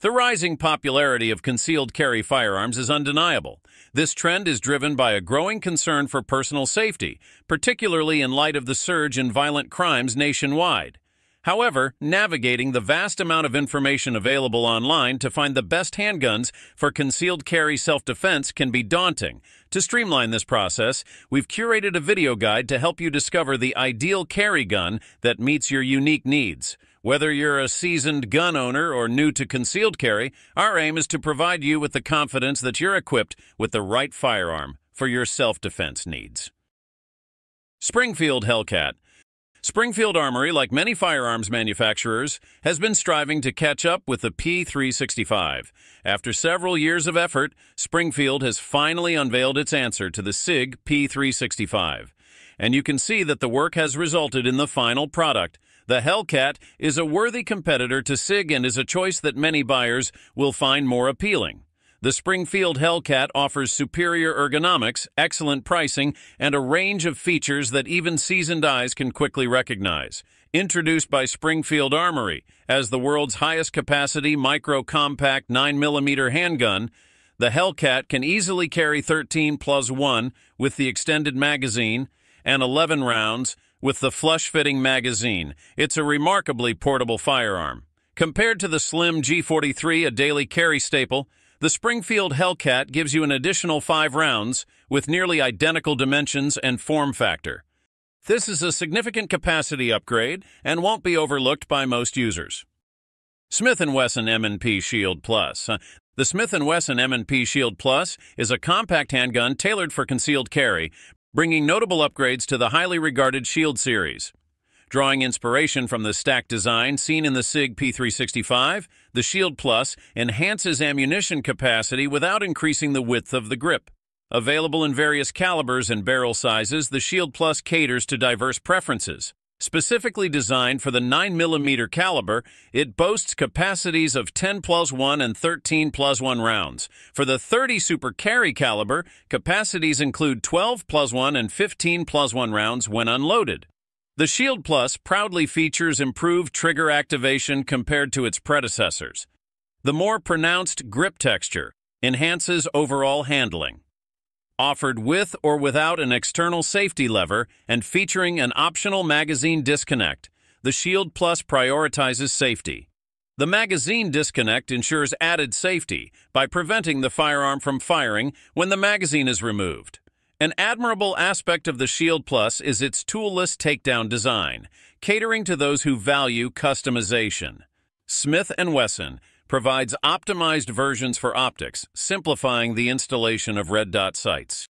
The rising popularity of concealed carry firearms is undeniable. This trend is driven by a growing concern for personal safety, particularly in light of the surge in violent crimes nationwide. However, navigating the vast amount of information available online to find the best handguns for concealed carry self defense can be daunting. To streamline this process, we've curated a video guide to help you discover the ideal carry gun that meets your unique needs. Whether you're a seasoned gun owner or new to concealed carry, our aim is to provide you with the confidence that you're equipped with the right firearm for your self defense needs. Springfield Hellcat. Springfield Armory, like many firearms manufacturers, has been striving to catch up with the P365. After several years of effort, Springfield has finally unveiled its answer to the SIG P365. And you can see that the work has resulted in the final product the Hellcat is a worthy competitor to SIG and is a choice that many buyers will find more appealing. The Springfield Hellcat offers superior ergonomics, excellent pricing, and a range of features that even seasoned eyes can quickly recognize. Introduced by Springfield Armory as the world's highest capacity micro compact 9mm handgun, the Hellcat can easily carry 13 plus 1 with the extended magazine and 11 rounds with the flush-fitting magazine, it's a remarkably portable firearm. Compared to the slim G43, a daily carry staple, the Springfield Hellcat gives you an additional five rounds with nearly identical dimensions and form factor. This is a significant capacity upgrade and won't be overlooked by most users. Smith & Wesson M&P Shield Plus. Uh, the Smith & Wesson M&P Shield Plus is a compact handgun tailored for concealed carry, bringing notable upgrades to the highly regarded Shield series. Drawing inspiration from the stack design seen in the SIG P365, the Shield Plus enhances ammunition capacity without increasing the width of the grip. Available in various calibers and barrel sizes, the Shield Plus caters to diverse preferences. Specifically designed for the 9mm caliber, it boasts capacities of 10 plus 1 and 13 plus 1 rounds. For the 30 Super Carry caliber, capacities include 12 plus 1 and 15 plus 1 rounds when unloaded. The Shield Plus proudly features improved trigger activation compared to its predecessors. The more pronounced grip texture enhances overall handling offered with or without an external safety lever and featuring an optional magazine disconnect. The Shield Plus prioritizes safety. The magazine disconnect ensures added safety by preventing the firearm from firing when the magazine is removed. An admirable aspect of the Shield Plus is its toolless takedown design, catering to those who value customization. Smith & Wesson provides optimized versions for optics, simplifying the installation of red dot sights.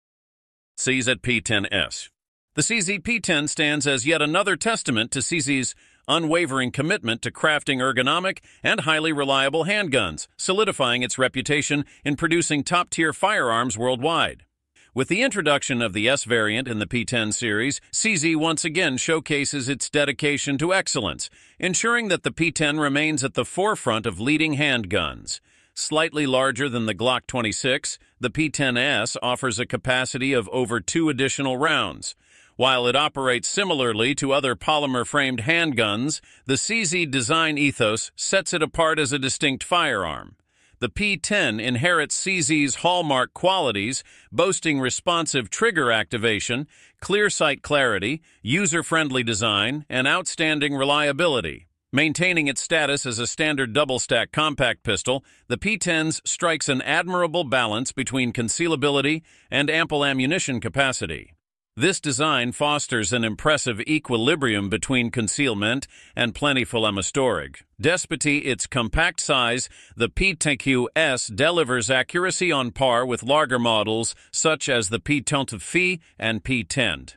CZ P10S. The CZ P10 stands as yet another testament to CZ's unwavering commitment to crafting ergonomic and highly reliable handguns, solidifying its reputation in producing top-tier firearms worldwide. With the introduction of the S variant in the P10 series, CZ once again showcases its dedication to excellence, ensuring that the P10 remains at the forefront of leading handguns. Slightly larger than the Glock 26, the P10S offers a capacity of over two additional rounds. While it operates similarly to other polymer-framed handguns, the CZ design ethos sets it apart as a distinct firearm. The P10 inherits CZ's hallmark qualities, boasting responsive trigger activation, clear sight clarity, user-friendly design, and outstanding reliability. Maintaining its status as a standard double-stack compact pistol, the P10s strikes an admirable balance between concealability and ample ammunition capacity. This design fosters an impressive equilibrium between concealment and plentiful ammo storage. Despite its compact size, the P10QS delivers accuracy on par with larger models such as the P10 and P10.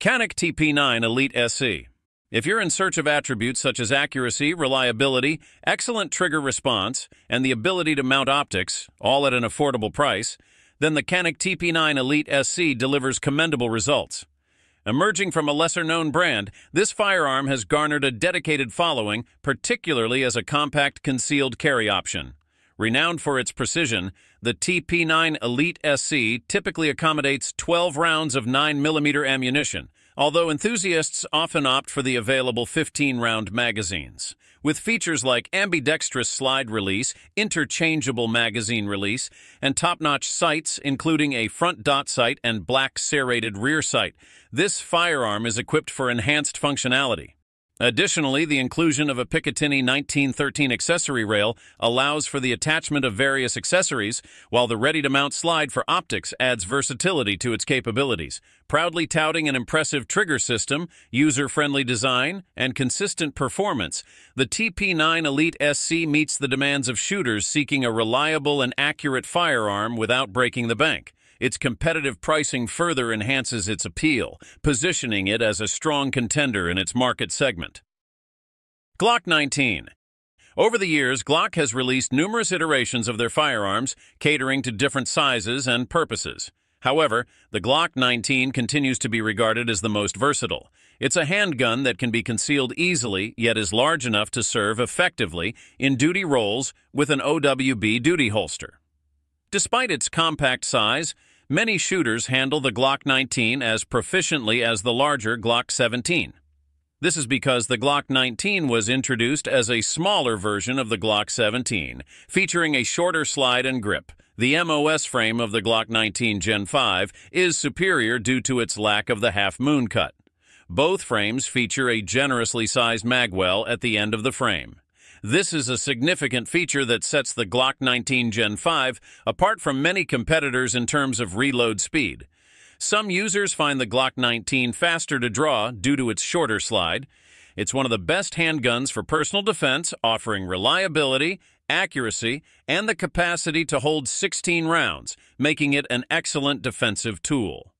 Canik TP9 Elite SC if you're in search of attributes such as accuracy, reliability, excellent trigger response, and the ability to mount optics, all at an affordable price, then the Canik TP9 Elite SC delivers commendable results. Emerging from a lesser-known brand, this firearm has garnered a dedicated following, particularly as a compact concealed carry option. Renowned for its precision, the TP9 Elite SC typically accommodates 12 rounds of 9mm ammunition, although enthusiasts often opt for the available 15-round magazines. With features like ambidextrous slide release, interchangeable magazine release, and top-notch sights, including a front dot sight and black serrated rear sight, this firearm is equipped for enhanced functionality. Additionally, the inclusion of a Picatinny 1913 accessory rail allows for the attachment of various accessories, while the ready-to-mount slide for optics adds versatility to its capabilities, proudly touting an impressive trigger system, user-friendly design, and consistent performance. The TP9 Elite SC meets the demands of shooters seeking a reliable and accurate firearm without breaking the bank. Its competitive pricing further enhances its appeal, positioning it as a strong contender in its market segment. Glock 19. Over the years, Glock has released numerous iterations of their firearms, catering to different sizes and purposes. However, the Glock 19 continues to be regarded as the most versatile. It's a handgun that can be concealed easily, yet is large enough to serve effectively in duty roles with an OWB duty holster. Despite its compact size, Many shooters handle the Glock 19 as proficiently as the larger Glock 17. This is because the Glock 19 was introduced as a smaller version of the Glock 17, featuring a shorter slide and grip. The MOS frame of the Glock 19 Gen 5 is superior due to its lack of the half moon cut. Both frames feature a generously sized magwell at the end of the frame. This is a significant feature that sets the Glock 19 Gen 5 apart from many competitors in terms of reload speed. Some users find the Glock 19 faster to draw due to its shorter slide. It's one of the best handguns for personal defense, offering reliability, accuracy, and the capacity to hold 16 rounds, making it an excellent defensive tool.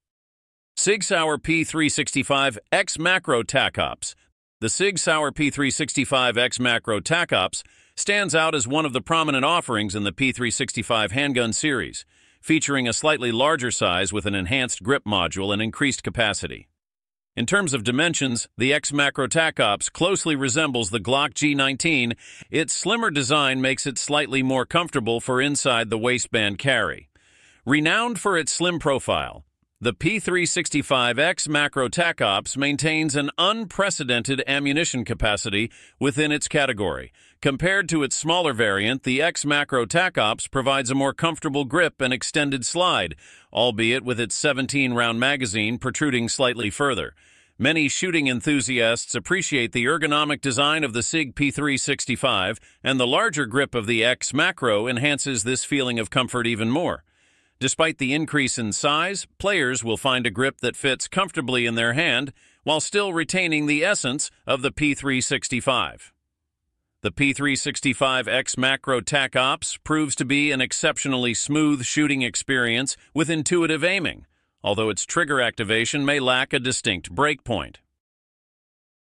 Sig Sauer P365 X Macro TAC Ops, the Sig Sauer P365X Macro TAC Ops stands out as one of the prominent offerings in the P365 handgun series, featuring a slightly larger size with an enhanced grip module and increased capacity. In terms of dimensions, the X Macro TAC Ops closely resembles the Glock G19. Its slimmer design makes it slightly more comfortable for inside the waistband carry. Renowned for its slim profile, the P365X Macro TAC Ops maintains an unprecedented ammunition capacity within its category. Compared to its smaller variant, the X Macro TAC Ops provides a more comfortable grip and extended slide, albeit with its 17-round magazine protruding slightly further. Many shooting enthusiasts appreciate the ergonomic design of the SIG P365, and the larger grip of the X Macro enhances this feeling of comfort even more. Despite the increase in size, players will find a grip that fits comfortably in their hand while still retaining the essence of the P365. The P365X Macro TAC Ops proves to be an exceptionally smooth shooting experience with intuitive aiming, although its trigger activation may lack a distinct breakpoint.